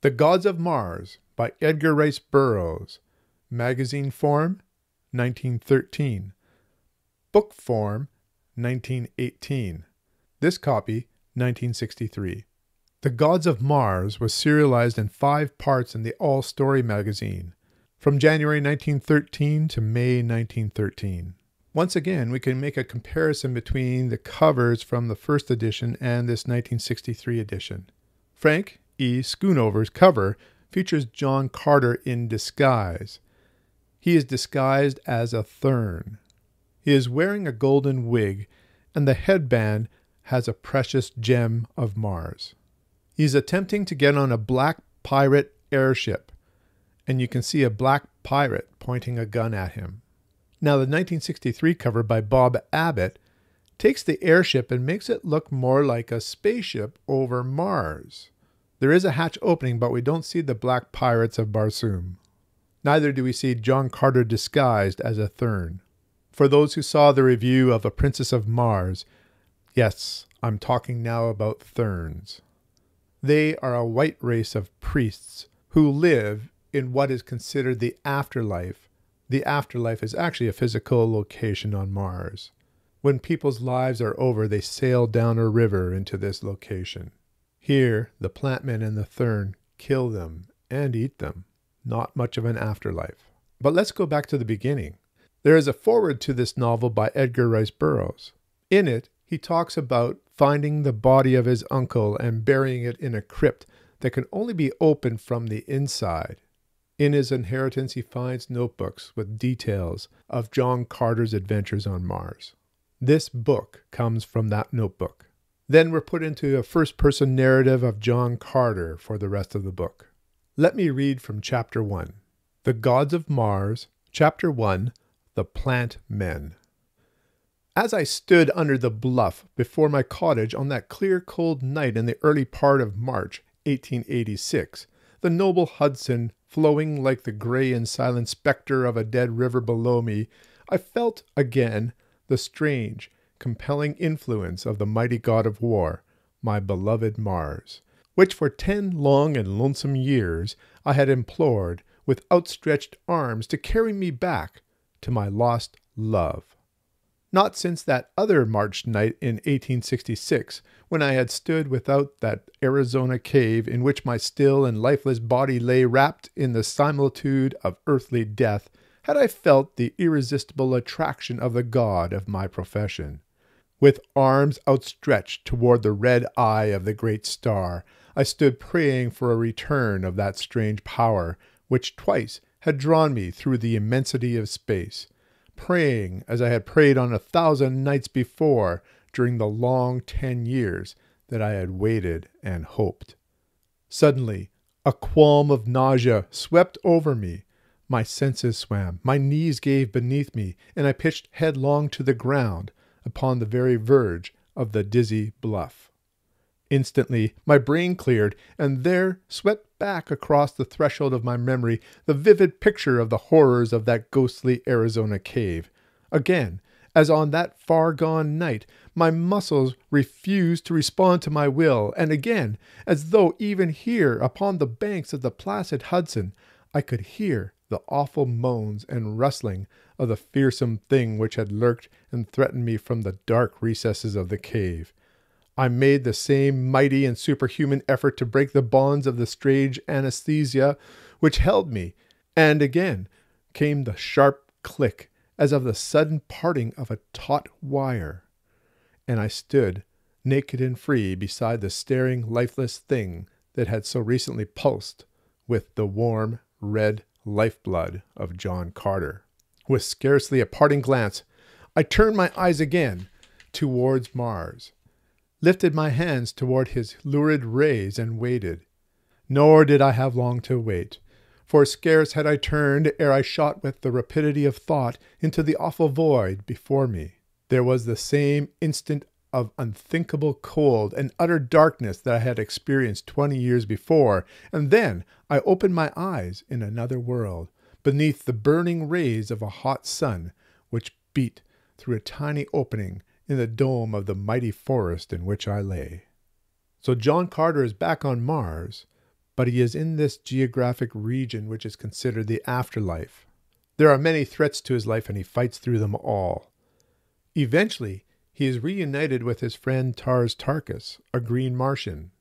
The Gods of Mars by Edgar Rice Burroughs. Magazine form 1913. Book form 1918. This copy 1963. The Gods of Mars was serialized in five parts in the All Story magazine from January 1913 to May 1913. Once again, we can make a comparison between the covers from the first edition and this 1963 edition. Frank E. Schoonover's cover features John Carter in disguise. He is disguised as a Thern. He is wearing a golden wig, and the headband has a precious gem of Mars. He is attempting to get on a black pirate airship, and you can see a black pirate pointing a gun at him. Now, the 1963 cover by Bob Abbett takes the airship and makes it look more like a spaceship over Mars. There is a hatch opening, but we don't see the black pirates of Barsoom. Neither do we see John Carter disguised as a Thern. For those who saw the review of A Princess of Mars, yes, I'm talking now about Therns. They are a white race of priests who live in what is considered the afterlife the afterlife is actually a physical location on Mars. When people's lives are over, they sail down a river into this location. Here, the plantmen and the thern kill them and eat them. Not much of an afterlife. But let's go back to the beginning. There is a foreword to this novel by Edgar Rice Burroughs. In it, he talks about finding the body of his uncle and burying it in a crypt that can only be opened from the inside. In his inheritance, he finds notebooks with details of John Carter's adventures on Mars. This book comes from that notebook. Then we're put into a first person narrative of John Carter for the rest of the book. Let me read from Chapter 1 The Gods of Mars, Chapter 1 The Plant Men. As I stood under the bluff before my cottage on that clear, cold night in the early part of March, 1886, the noble Hudson flowing like the gray and silent spectre of a dead river below me, I felt again the strange, compelling influence of the mighty god of war, my beloved Mars, which for ten long and lonesome years I had implored with outstretched arms to carry me back to my lost love. Not since that other March night in 1866, when I had stood without that Arizona cave in which my still and lifeless body lay wrapped in the similitude of earthly death, had I felt the irresistible attraction of the god of my profession. With arms outstretched toward the red eye of the great star, I stood praying for a return of that strange power which twice had drawn me through the immensity of space praying as I had prayed on a thousand nights before during the long ten years that I had waited and hoped. Suddenly, a qualm of nausea swept over me. My senses swam, my knees gave beneath me, and I pitched headlong to the ground upon the very verge of the dizzy bluff. Instantly, my brain cleared, and there swept back across the threshold of my memory the vivid picture of the horrors of that ghostly Arizona cave. Again, as on that far gone night, my muscles refused to respond to my will, and again, as though even here upon the banks of the placid Hudson, I could hear the awful moans and rustling of the fearsome thing which had lurked and threatened me from the dark recesses of the cave. I made the same mighty and superhuman effort to break the bonds of the strange anesthesia which held me, and again came the sharp click as of the sudden parting of a taut wire, and I stood naked and free beside the staring, lifeless thing that had so recently pulsed with the warm, red lifeblood of John Carter. With scarcely a parting glance, I turned my eyes again towards Mars lifted my hands toward his lurid rays, and waited. Nor did I have long to wait, for scarce had I turned ere I shot with the rapidity of thought into the awful void before me. There was the same instant of unthinkable cold and utter darkness that I had experienced twenty years before, and then I opened my eyes in another world, beneath the burning rays of a hot sun, which beat through a tiny opening in the dome of the mighty forest in which I lay. So John Carter is back on Mars, but he is in this geographic region which is considered the afterlife. There are many threats to his life, and he fights through them all. Eventually, he is reunited with his friend Tars Tarkas, a green Martian.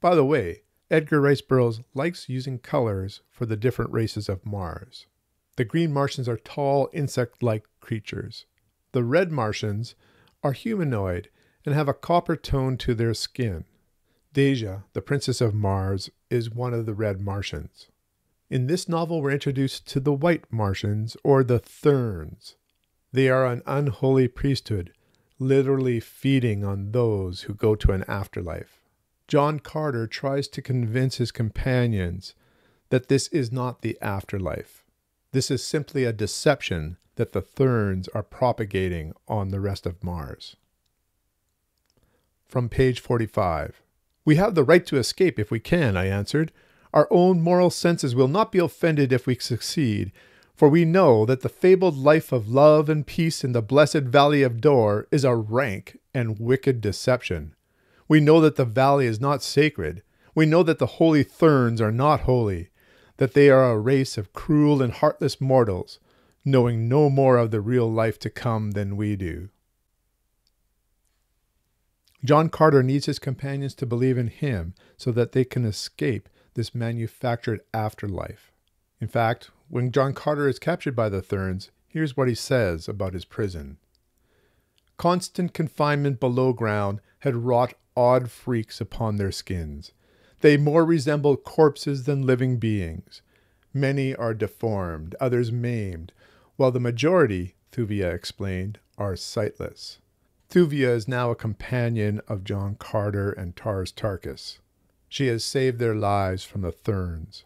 By the way, Edgar Rice Burroughs likes using colors for the different races of Mars. The green Martians are tall, insect like creatures. The red Martians are humanoid and have a copper tone to their skin. Dejah, the princess of Mars, is one of the red Martians. In this novel, we're introduced to the white Martians, or the Therns. They are an unholy priesthood, literally feeding on those who go to an afterlife. John Carter tries to convince his companions that this is not the afterlife. This is simply a deception that the Therns are propagating on the rest of Mars. From page 45 We have the right to escape if we can, I answered. Our own moral senses will not be offended if we succeed, for we know that the fabled life of love and peace in the blessed valley of Dor is a rank and wicked deception. We know that the valley is not sacred. We know that the holy Therns are not holy, that they are a race of cruel and heartless mortals, knowing no more of the real life to come than we do. John Carter needs his companions to believe in him so that they can escape this manufactured afterlife. In fact, when John Carter is captured by the Therns, here's what he says about his prison. Constant confinement below ground had wrought odd freaks upon their skins. They more resemble corpses than living beings. Many are deformed, others maimed, while the majority, Thuvia explained, are sightless. Thuvia is now a companion of John Carter and Tars Tarkas. She has saved their lives from the Therns.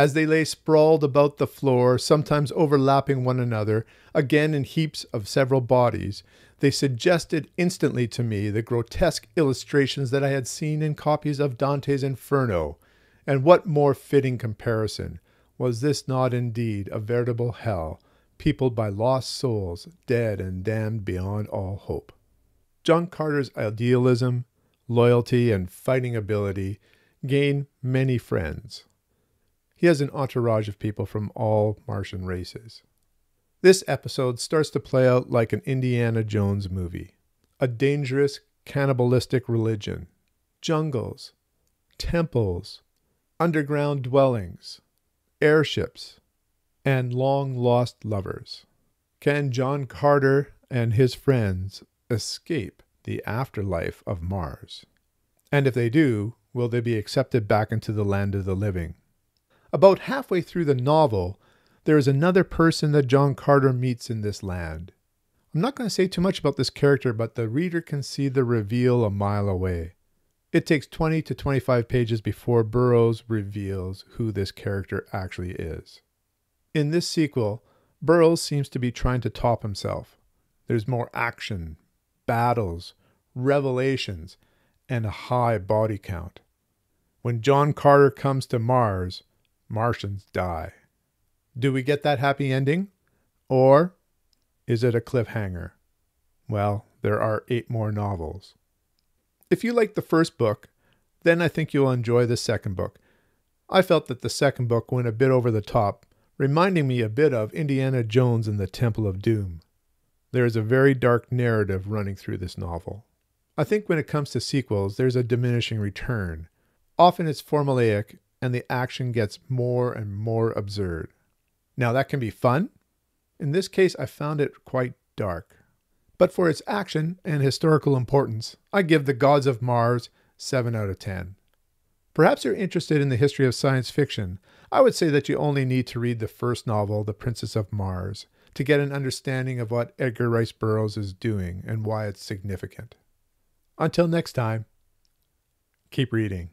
As they lay sprawled about the floor, sometimes overlapping one another, again in heaps of several bodies, they suggested instantly to me the grotesque illustrations that I had seen in copies of Dante's Inferno. And what more fitting comparison? Was this not indeed a veritable hell, peopled by lost souls, dead and damned beyond all hope? John Carter's idealism, loyalty, and fighting ability gain many friends. He has an entourage of people from all Martian races. This episode starts to play out like an Indiana Jones movie a dangerous, cannibalistic religion, jungles, temples, underground dwellings, airships, and long lost lovers. Can John Carter and his friends escape the afterlife of Mars? And if they do, will they be accepted back into the land of the living? About halfway through the novel, there is another person that John Carter meets in this land. I'm not going to say too much about this character, but the reader can see the reveal a mile away. It takes 20 to 25 pages before Burroughs reveals who this character actually is. In this sequel, Burroughs seems to be trying to top himself. There's more action, battles, revelations, and a high body count. When John Carter comes to Mars, Martians die. Do we get that happy ending? Or is it a cliffhanger? Well, there are eight more novels. If you like the first book, then I think you'll enjoy the second book. I felt that the second book went a bit over the top, reminding me a bit of Indiana Jones and the Temple of Doom. There is a very dark narrative running through this novel. I think when it comes to sequels, there's a diminishing return. Often it's formulaic and the action gets more and more absurd. Now, that can be fun. In this case, I found it quite dark. But for its action and historical importance, I give The Gods of Mars 7 out of 10. Perhaps you're interested in the history of science fiction. I would say that you only need to read the first novel, The Princess of Mars, to get an understanding of what Edgar Rice Burroughs is doing and why it's significant. Until next time, keep reading.